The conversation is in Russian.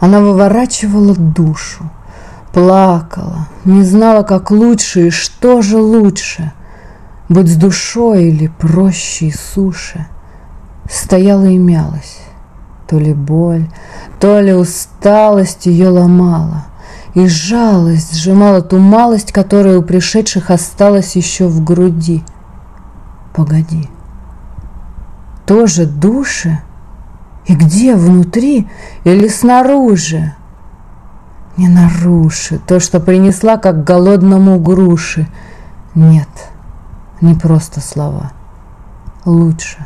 Она выворачивала душу, плакала, не знала, как лучше и что же лучше, быть с душой или проще и суше. Стояла и мялась, то ли боль, то ли усталость ее ломала, и жалость сжимала ту малость, которая у пришедших осталась еще в груди. Погоди, тоже души? И где, внутри или снаружи? Не наруши то, что принесла, как голодному груши. Нет, не просто слова. Лучше.